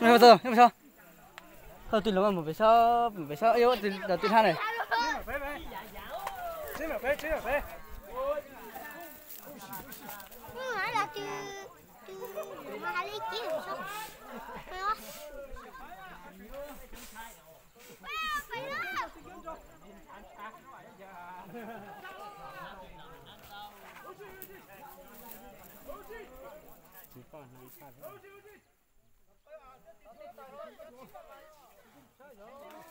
nhưng mà sao nhưng sao thôi, tôi lắm một cái sao một cái sao yêu tôi là tôi này. chế mà bé mà từ mà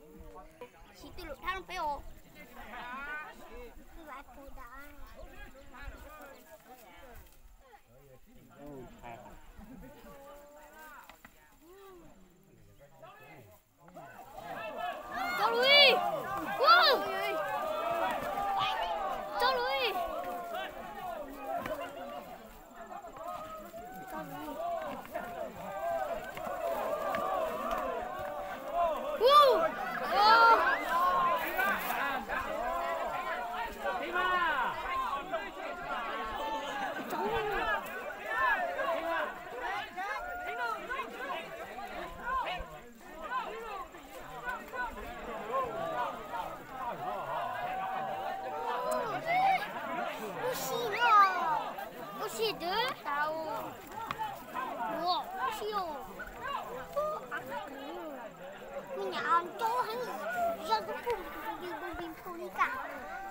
hai lấy kia sao phải 시드 다오 우와 시오 그냥 안 떠하니 이거 그 뽕뽕 뽕뽕 뽕이다